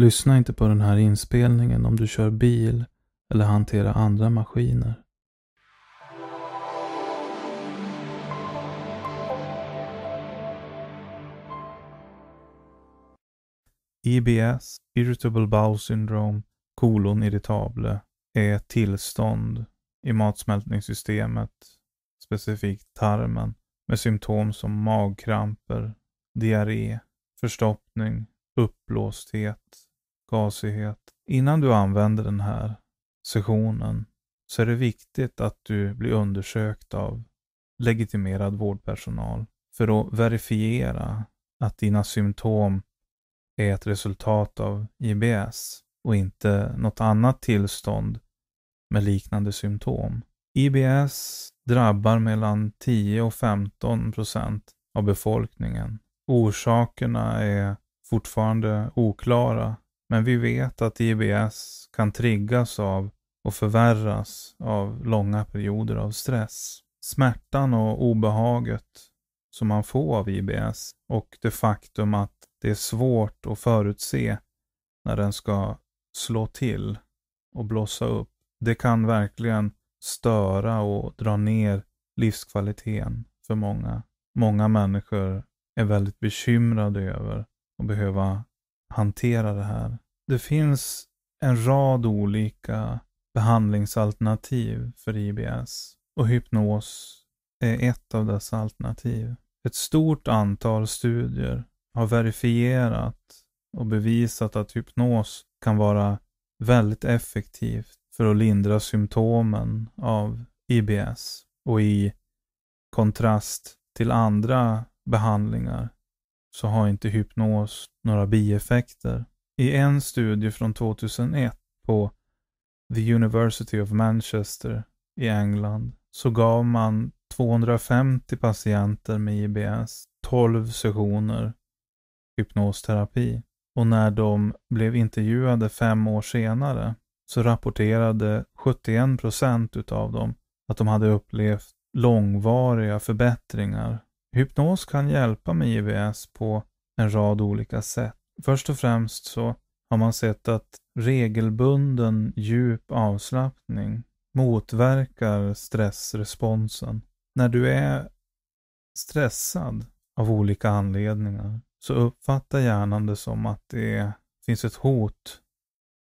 Lyssna inte på den här inspelningen om du kör bil eller hanterar andra maskiner. IBS, Irritable Bowel Syndrome, kolon irritable, är ett tillstånd i matsmältningssystemet, specifikt tarmen, med symptom som magkramper, diarré, förstoppning, uppblåsthet, gasighet. Innan du använder den här sessionen så är det viktigt att du blir undersökt av legitimerad vårdpersonal för att verifiera att dina symptom är ett resultat av IBS och inte något annat tillstånd med liknande symptom. IBS drabbar mellan 10 och 15 procent av befolkningen. Orsakerna är fortfarande oklara, men vi vet att IBS kan triggas av och förvärras av långa perioder av stress. Smärtan och obehaget som man får av IBS och det faktum att det är svårt att förutse när den ska slå till och blossa upp. Det kan verkligen störa och dra ner livskvaliteten för många. Många människor är väldigt bekymrade över att behöva hantera det här. Det finns en rad olika behandlingsalternativ för IBS och hypnos är ett av dessa alternativ. Ett stort antal studier har verifierat och bevisat att hypnos kan vara väldigt effektivt för att lindra symptomen av IBS och i kontrast till andra behandlingar så har inte hypnos några bieffekter. I en studie från 2001 på The University of Manchester i England så gav man 250 patienter med IBS 12 sessioner hypnosterapi. Och när de blev intervjuade fem år senare så rapporterade 71 procent utav dem att de hade upplevt långvariga förbättringar. Hypnos kan hjälpa med IBS på en rad olika sätt. Först och främst så har man sett att regelbunden djup avslappning motverkar stressresponsen. När du är stressad av olika anledningar så uppfattar hjärnan det som att det finns ett hot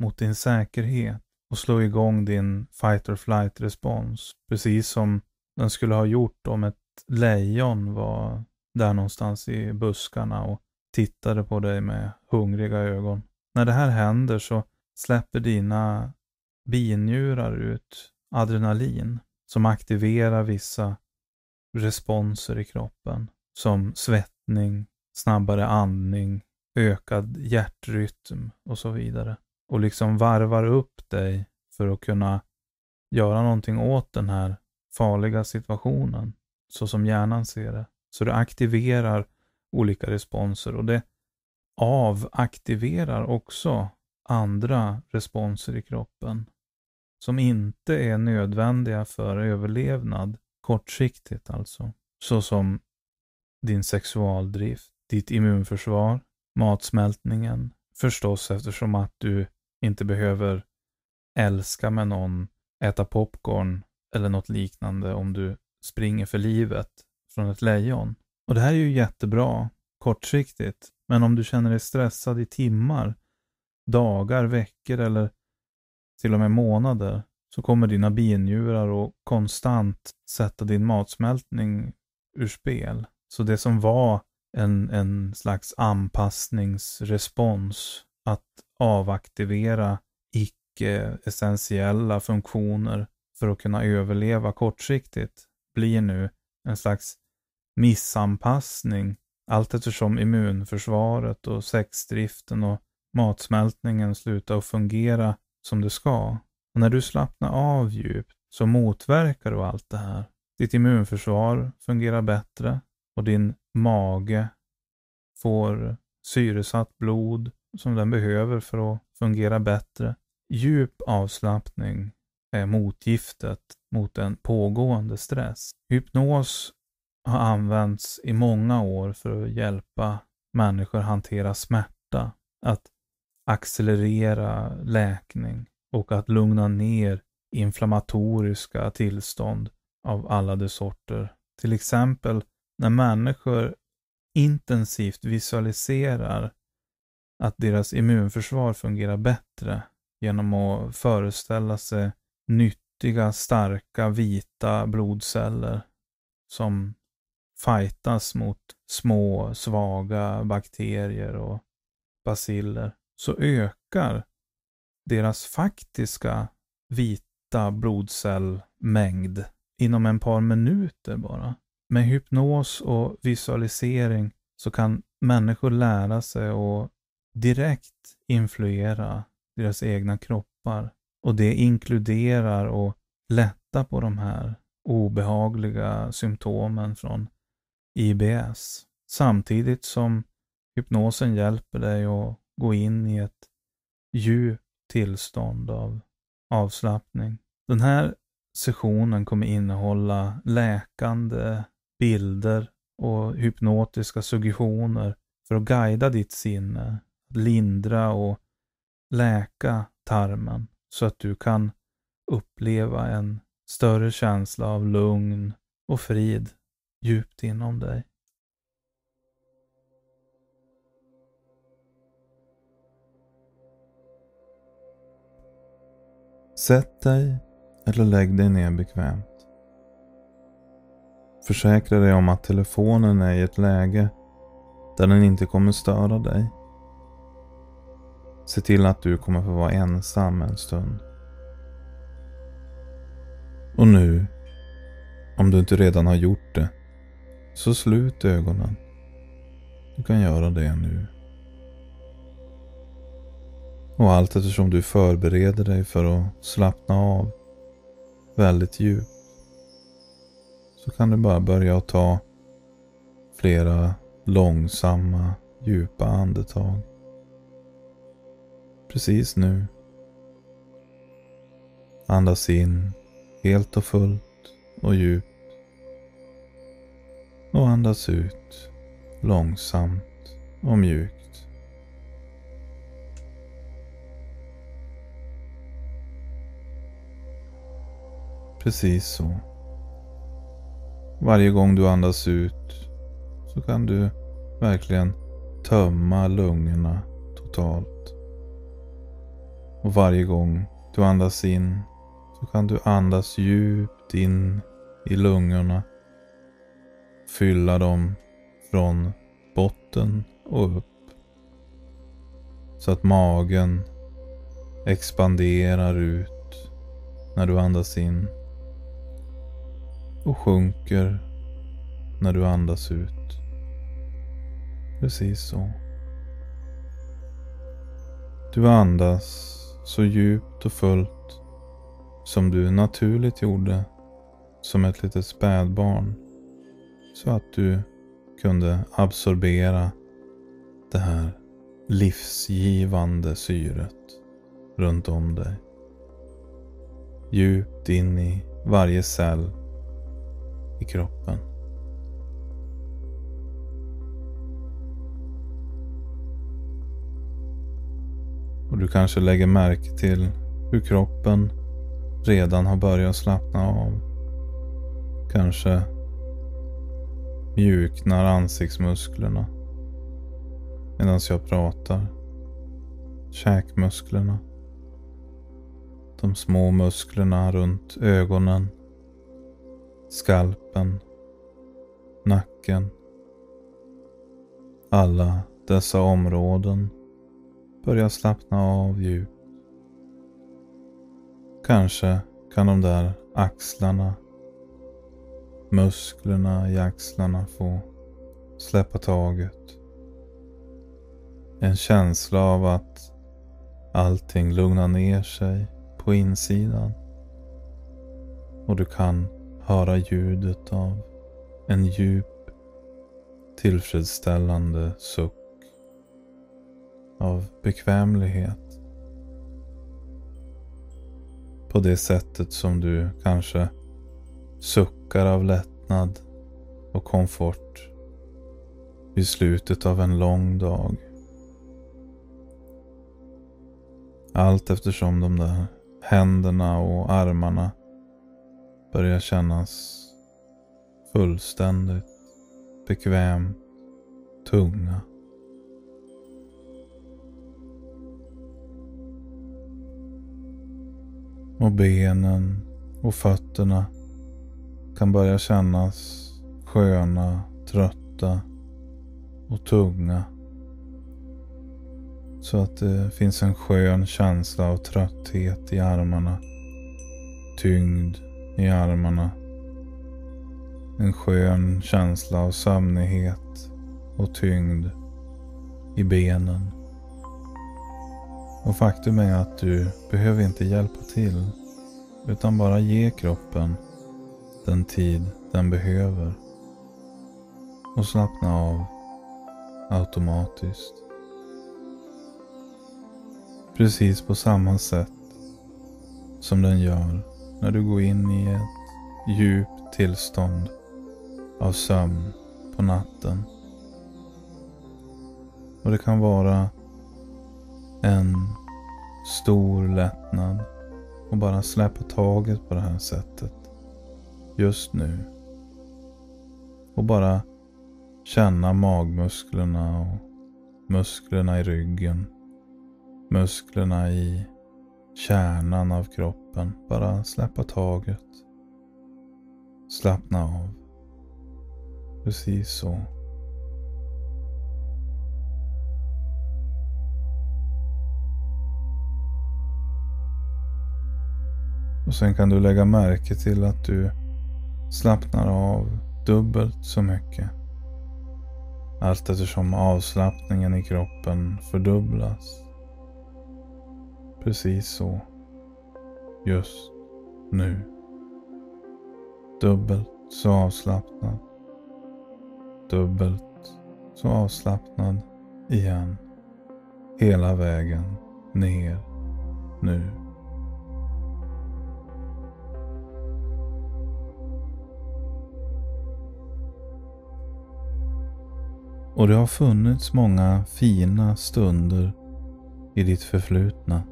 mot din säkerhet och slå igång din fight or flight respons. Precis som den skulle ha gjort om ett lejon var där någonstans i buskarna och tittade på dig med hungriga ögon. När det här händer så släpper dina binjurar ut adrenalin som aktiverar vissa responser i kroppen som svettning, snabbare andning, ökad hjärtrytm och så vidare. Och liksom varvar upp dig för att kunna göra någonting åt den här farliga situationen, så som hjärnan ser det. Så det aktiverar olika responser och det avaktiverar också andra responser i kroppen som inte är nödvändiga för överlevnad kortsiktigt alltså. Såsom din sexualdrift, ditt immunförsvar, matsmältningen. Förstås eftersom att du inte behöver älska med någon, äta popcorn eller något liknande om du springer för livet från ett lejon. Och det här är ju jättebra kortsiktigt. Men om du känner dig stressad i timmar, dagar, veckor eller till och med månader så kommer dina binjurar att konstant sätta din matsmältning ur spel. Så det som var en, en slags anpassningsrespons att avaktivera icke-essentiella funktioner för att kunna överleva kortsiktigt blir nu en slags missanpassning allt eftersom immunförsvaret och sexdriften och matsmältningen slutar att fungera som det ska. Och när du slappnar av djupt så motverkar du allt det här. Ditt immunförsvar fungerar bättre och din mage får syresatt blod som den behöver för att fungera bättre. Djup avslappning är motgiftet mot en pågående stress. Hypnos har använts i många år för att hjälpa människor hantera smärta. Att accelerera läkning och att lugna ner inflammatoriska tillstånd av alla de sorter. Till exempel när människor intensivt visualiserar att deras immunförsvar fungerar bättre genom att föreställa sig kraftiga, starka, vita blodceller som fightas mot små, svaga bakterier och basiller så ökar deras faktiska vita blodcellmängd inom en par minuter bara. Med hypnos och visualisering så kan människor lära sig att direkt influera deras egna kroppar. Och det inkluderar att lätta på de här obehagliga symptomen från IBS. Samtidigt som hypnosen hjälper dig att gå in i ett djupt tillstånd av avslappning. Den här sessionen kommer innehålla läkande bilder och hypnotiska suggestioner för att guida ditt sinne, lindra och läka tarmen så att du kan uppleva en större känsla av lugn och frid djupt inom dig. Sätt dig eller lägg dig ner bekvämt. Försäkra dig om att telefonen är i ett läge där den inte kommer störa dig. Se till att du kommer få vara ensam en stund. Och nu, om du inte redan har gjort det, så slut ögonen. Du kan göra det nu. Och allt eftersom du förbereder dig för att slappna av väldigt djupt så kan du bara börja att ta flera långsamma, djupa andetag. Precis nu. Andas in helt och fullt och djupt. Och andas ut långsamt och mjukt. Precis så. Varje gång du andas ut så kan du verkligen tömma lungorna totalt. Och varje gång du andas in så kan du andas djupt in i lungorna. Fylla dem från botten och upp. Så att magen expanderar ut när du andas in och sjunker när du andas ut. Precis så. Du andas så djupt och fullt som du naturligt gjorde som ett litet spädbarn så att du kunde absorbera det här livsgivande syret runt om dig. Djupt in i varje cell i kroppen. Och du kanske lägger märke till hur kroppen redan har börjat slappna av. Kanske mjuknar ansiktsmusklerna medan jag pratar. Käkmusklerna. De små musklerna runt ögonen skalpen, nacken. Alla dessa områden börjar slappna av djupt. Kanske kan de där axlarna, musklerna i axlarna få släppa taget. En känsla av att allting lugnar ner sig på insidan. Och du kan höra ljudet av en djup tillfredsställande suck av bekvämlighet. På det sättet som du kanske suckar av lättnad och komfort vid slutet av en lång dag. Allt eftersom de där händerna och armarna börjar kännas fullständigt bekvämt tunga. Och benen och fötterna kan börja kännas sköna, trötta och tunga. Så att det finns en skön känsla av trötthet i armarna. Tyngd i armarna. En skön känsla av sömnighet och tyngd i benen. Och faktum är att du behöver inte hjälpa till utan bara ge kroppen den tid den behöver och slappna av automatiskt. Precis på samma sätt som den gör när du går in i ett djupt tillstånd av sömn på natten. Och det kan vara en stor lättnad och bara släppa taget på det här sättet just nu. Och bara känna magmusklerna och musklerna i ryggen. Musklerna i kärnan av kroppen. Bara släppa taget. Slappna av. Precis så. Och sen kan du lägga märke till att du slappnar av dubbelt så mycket. Allt eftersom avslappningen i kroppen fördubblas. Precis så. Just nu. Dubbelt så avslappnad. Dubbelt så avslappnad igen. Hela vägen ner nu. Och det har funnits många fina stunder i ditt förflutna.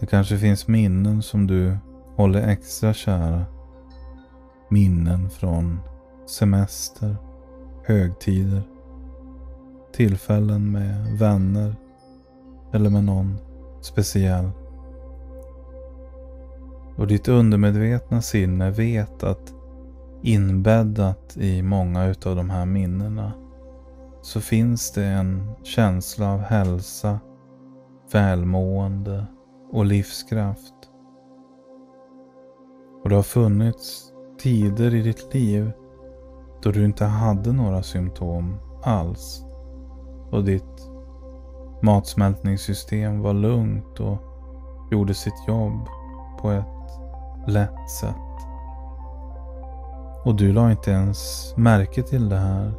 Det kanske finns minnen som du håller extra kära. Minnen från semester, högtider, tillfällen med vänner eller med någon speciell. Och ditt undermedvetna sinne vet att Inbäddat i många utav de här minnena så finns det en känsla av hälsa, välmående och livskraft. Och det har funnits tider i ditt liv då du inte hade några symptom alls och ditt matsmältningssystem var lugnt och gjorde sitt jobb på ett lätt sätt. Och du la inte ens märke till det här.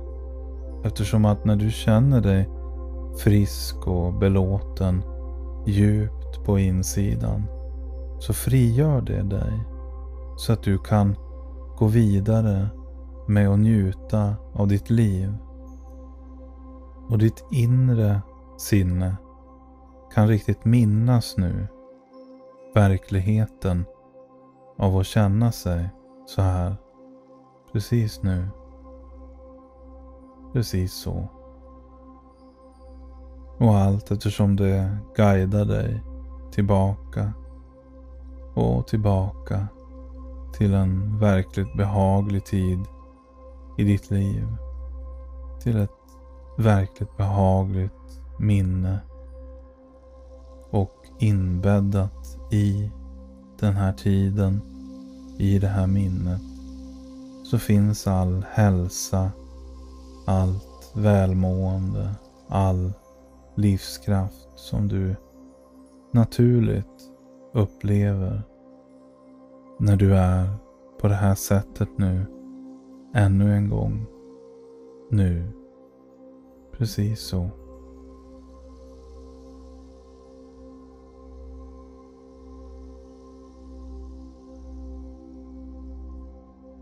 Eftersom att när du känner dig frisk och belåten djupt på insidan så frigör det dig. Så att du kan gå vidare med att njuta av ditt liv. Och ditt inre sinne kan riktigt minnas nu verkligheten av att känna sig så här. Precis nu. Precis så. Och allt eftersom det guidar dig tillbaka och tillbaka till en verkligt behaglig tid i ditt liv. Till ett verkligt behagligt minne. Och inbäddat i den här tiden, i det här minnet, så finns all hälsa, allt välmående, all livskraft som du naturligt upplever när du är på det här sättet nu, ännu en gång, nu, precis så.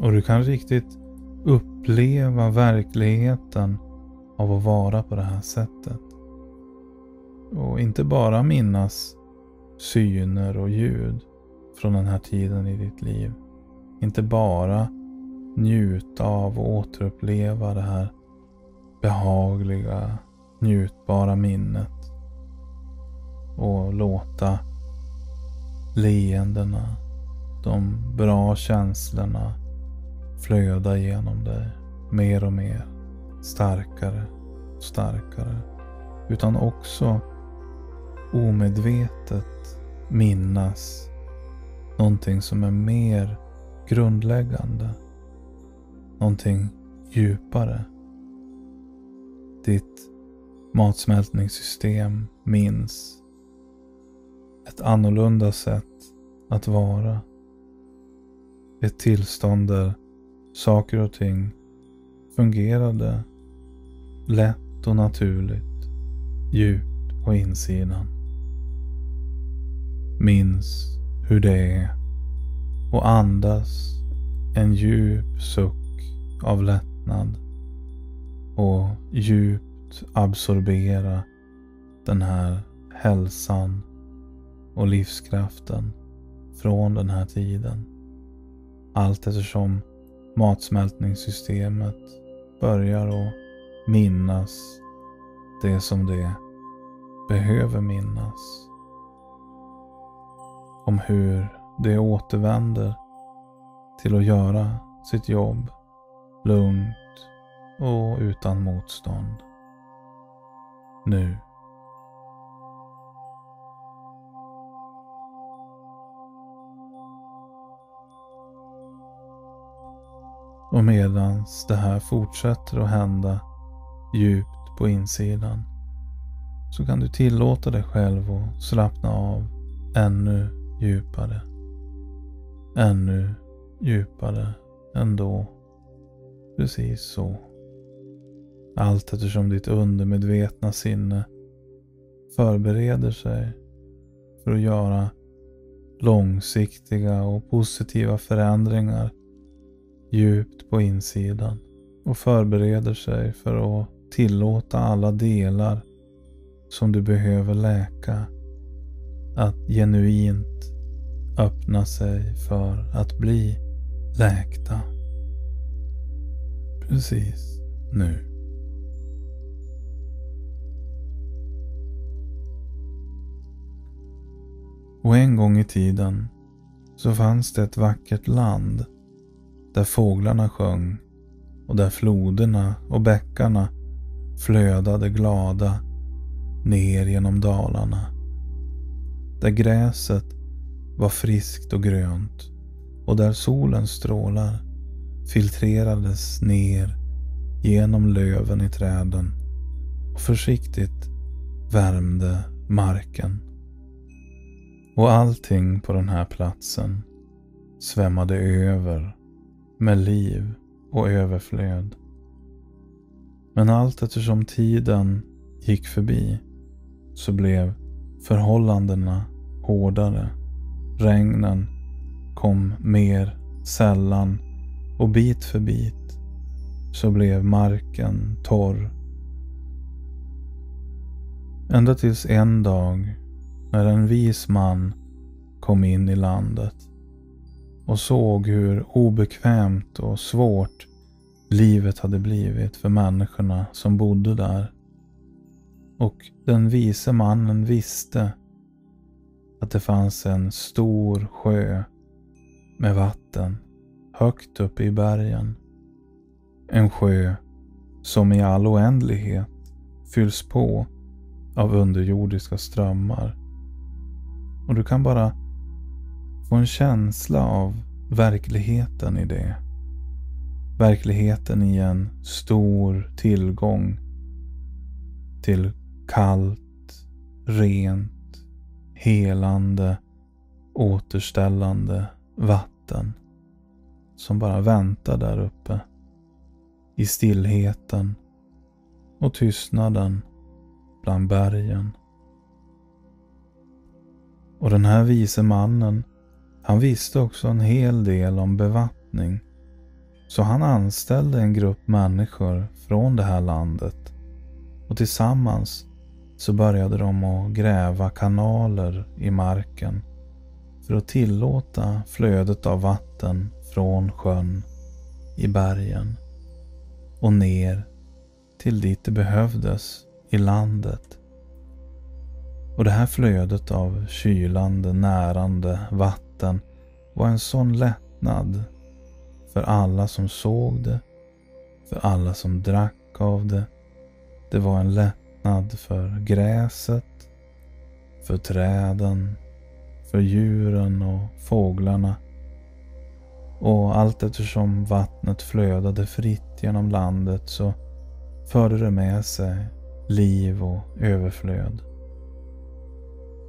Och du kan riktigt uppleva verkligheten av att vara på det här sättet. och inte bara minnas syner och ljud från den här tiden i ditt liv. Inte bara njuta av och återuppleva det här behagliga, njutbara minnet. Och låta leendena, de bra känslorna flöda genom dig mer och mer, starkare och starkare. Utan också omedvetet minnas någonting som är mer grundläggande. Någonting djupare. Ditt matsmältningssystem minns ett annorlunda sätt att vara. Ett tillstånd där saker och ting fungerade lätt och naturligt djupt på insidan. Minns hur det är och andas en djup suck av lättnad och djupt absorbera den här hälsan och livskraften från den här tiden. Allt eftersom matsmältningssystemet börjar att minnas det som det behöver minnas. Om hur det återvänder till att göra sitt jobb lugnt och utan motstånd. Nu. Och medans det här fortsätter att hända djupt på insidan så kan du tillåta dig själv att slappna av ännu djupare. Ännu djupare ändå. Precis så. Allt eftersom ditt undermedvetna sinne förbereder sig för att göra långsiktiga och positiva förändringar djupt på insidan och förbereder sig för att tillåta alla delar som du behöver läka att genuint öppna sig för att bli läkta. Precis nu. Och en gång i tiden så fanns det ett vackert land där fåglarna sjöng och där floderna och bäckarna flödade glada ner genom dalarna. Där gräset var friskt och grönt och där solens strålar filtrerades ner genom löven i träden och försiktigt värmde marken. Och allting på den här platsen svämmade över med liv och överflöd. Men allt eftersom tiden gick förbi så blev förhållandena hårdare. Regnen kom mer sällan och bit för bit så blev marken torr. Ända tills en dag när en vis man kom in i landet och såg hur obekvämt och svårt livet hade blivit för människorna som bodde där. Och den vise mannen visste att det fanns en stor sjö med vatten högt uppe i bergen. En sjö som i all oändlighet fylls på av underjordiska strömmar. Och du kan bara få en känsla av verkligheten i det. Verkligheten i en stor tillgång till kallt, rent, helande, återställande vatten som bara väntar där uppe i stillheten och tystnaden bland bergen. Och den här vise mannen, han visste också en hel del om bevattning. Så han anställde en grupp människor från det här landet och tillsammans så började de att gräva kanaler i marken för att tillåta flödet av vatten från sjön i bergen och ner till dit det behövdes i landet. Och det här flödet av kylande, närande vatten var en sån lättnad för alla som såg det, för alla som drack av det. Det var en lättnad för gräset, för träden, för djuren och fåglarna. Och allt eftersom vattnet flödade fritt genom landet så förde det med sig liv och överflöd.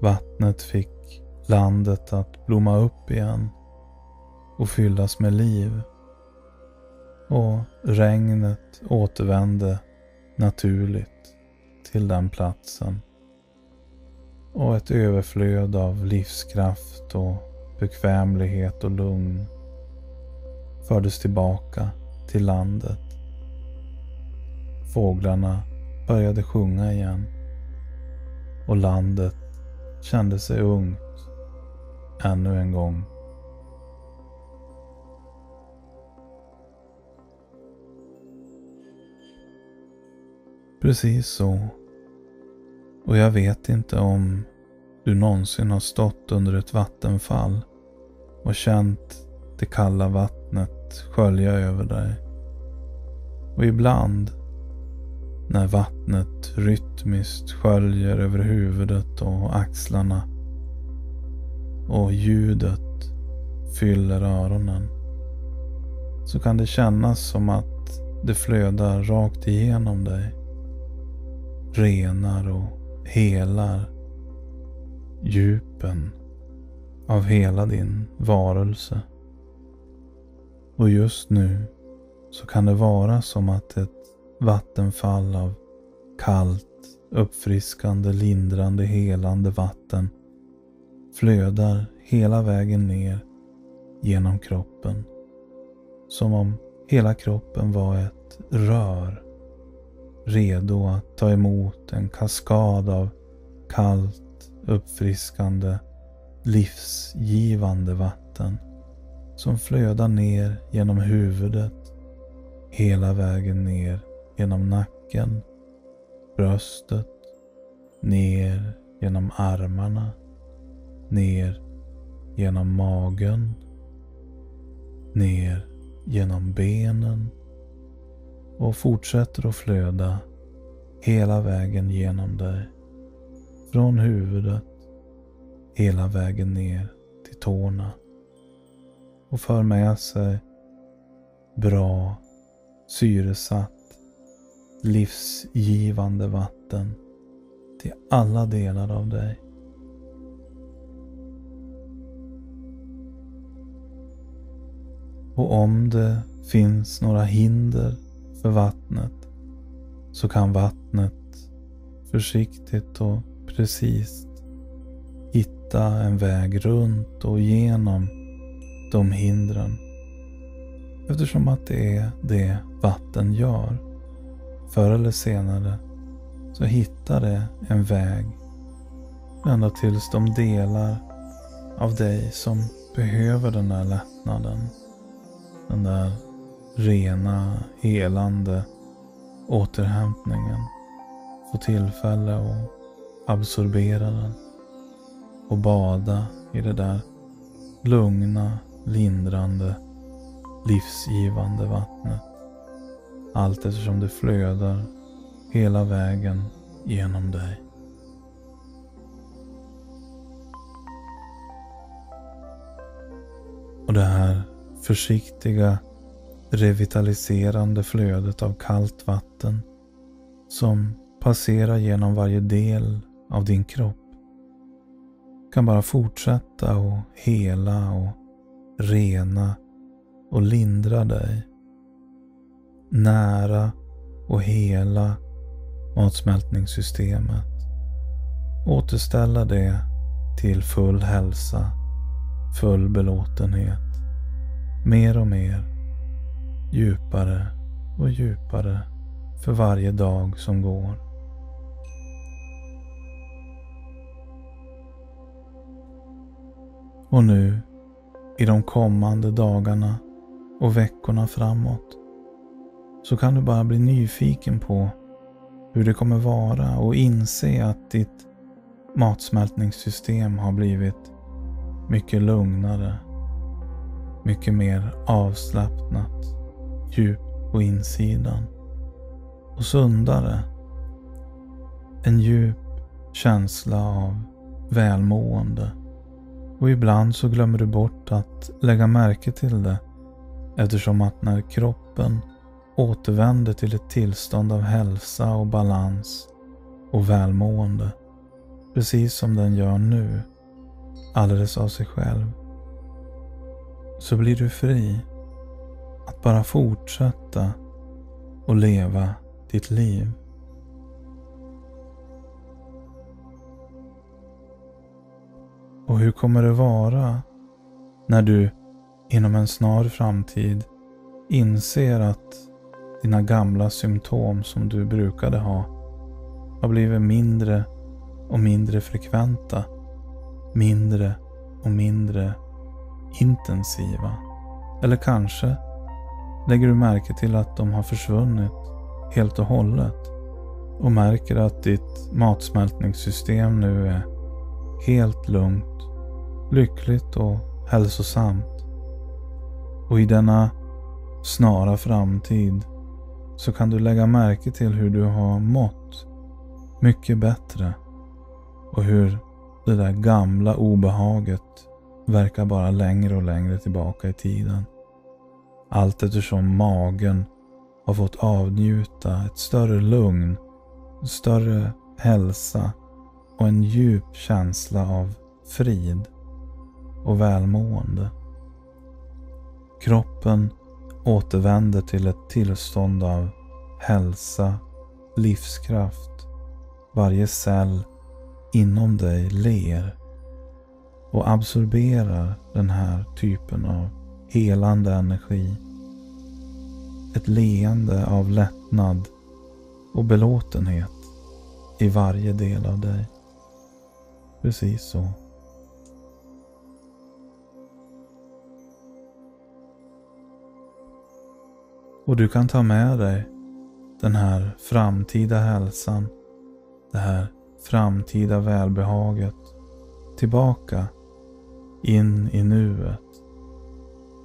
Vattnet fick landet att blomma upp igen och fyllas med liv. Och regnet återvände naturligt till den platsen. Och ett överflöd av livskraft och bekvämlighet och lugn fördes tillbaka till landet. Fåglarna började sjunga igen och landet kände sig ungt ännu en gång. Precis så. Och jag vet inte om du någonsin har stått under ett vattenfall och känt det kalla vattnet skölja över dig. Och ibland när vattnet rytmiskt sköljer över huvudet och axlarna och ljudet fyller öronen så kan det kännas som att det flödar rakt igenom dig. Renar och helar djupen av hela din varelse. Och just nu så kan det vara som att ett vattenfall av kallt, uppfriskande, lindrande, helande vatten flödar hela vägen ner genom kroppen. Som om hela kroppen var ett rör redo att ta emot en kaskad av kallt, uppfriskande, livsgivande vatten som flödar ner genom huvudet hela vägen ner genom nacken, bröstet, ner genom armarna, ner genom magen, ner genom benen och fortsätter att flöda hela vägen genom dig. Från huvudet hela vägen ner till tårna och för med sig bra syresatt livsgivande vatten till alla delar av dig. Och om det finns några hinder för vattnet så kan vattnet försiktigt och precis hitta en väg runt och genom de hindren. Eftersom att det är det vatten gör. Förr eller senare så hittar det en väg ända tills de delar av dig som behöver den där lättnaden. Den där rena, helande återhämtningen Få tillfälle att absorbera den och bada i det där lugna, lindrande, livsgivande vattnet. Allt eftersom det flödar hela vägen genom dig. Och det här försiktiga revitaliserande flödet av kallt vatten som passerar genom varje del av din kropp kan bara fortsätta och hela och rena och lindra dig. Nära och hela matsmältningssystemet. Återställa det till full hälsa, full belåtenhet. Mer och mer. Djupare och djupare för varje dag som går. Och nu, i de kommande dagarna och veckorna framåt, så kan du bara bli nyfiken på hur det kommer vara och inse att ditt matsmältningssystem har blivit mycket lugnare mycket mer avslappnat, djupt på insidan och sundare. En djup känsla av välmående. Och ibland så glömmer du bort att lägga märke till det eftersom att när kroppen återvänder till ett tillstånd av hälsa och balans och välmående, precis som den gör nu, alldeles av sig själv, så blir du fri att bara fortsätta och leva ditt liv. Och hur kommer det vara när du inom en snar framtid inser att dina gamla symptom som du brukade ha har blivit mindre och mindre frekventa, mindre och mindre intensiva. Eller kanske lägger du märke till att de har försvunnit helt och hållet och märker att ditt matsmältningssystem nu är helt lugnt, lyckligt och hälsosamt. Och i denna snara framtid så kan du lägga märke till hur du har mått mycket bättre och hur det där gamla obehaget verkar bara längre och längre tillbaka i tiden. Allt eftersom magen har fått avnjuta ett större lugn, en större hälsa och en djup känsla av frid och välmående. Kroppen återvänder till ett tillstånd av hälsa, livskraft. Varje cell inom dig ler och absorberar den här typen av helande energi. Ett leende av lättnad och belåtenhet i varje del av dig. Precis så. Och du kan ta med dig den här framtida hälsan, det här framtida välbehaget tillbaka in i nuet.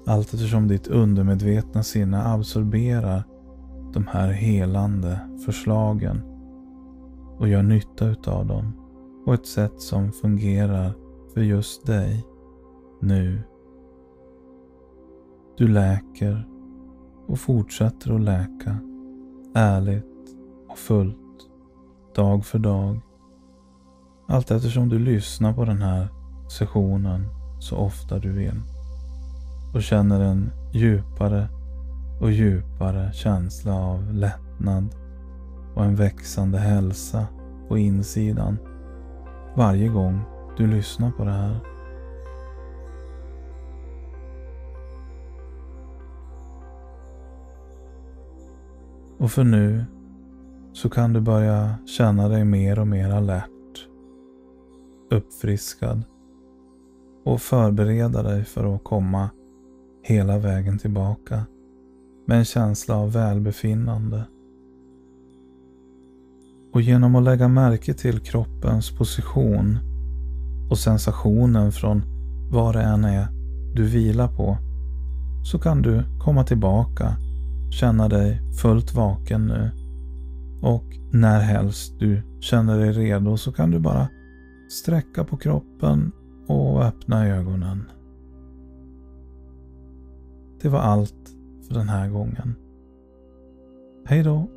Allt eftersom ditt undermedvetna sinne absorberar de här helande förslagen och gör nytta utav dem på ett sätt som fungerar för just dig nu. Du läker och fortsätter att läka ärligt och fullt dag för dag. Allt eftersom du lyssnar på den här sessionen så ofta du vill och känner en djupare och djupare känsla av lättnad och en växande hälsa på insidan varje gång du lyssnar på det här. Och för nu så kan du börja känna dig mer och mer alert, uppfriskad och förbereda dig för att komma hela vägen tillbaka med en känsla av välbefinnande. Och genom att lägga märke till kroppens position och sensationen från vad det än är du vilar på så kan du komma tillbaka, känna dig fullt vaken nu och när helst du känner dig redo så kan du bara sträcka på kroppen och öppna ögonen. Det var allt för den här gången. Hej då!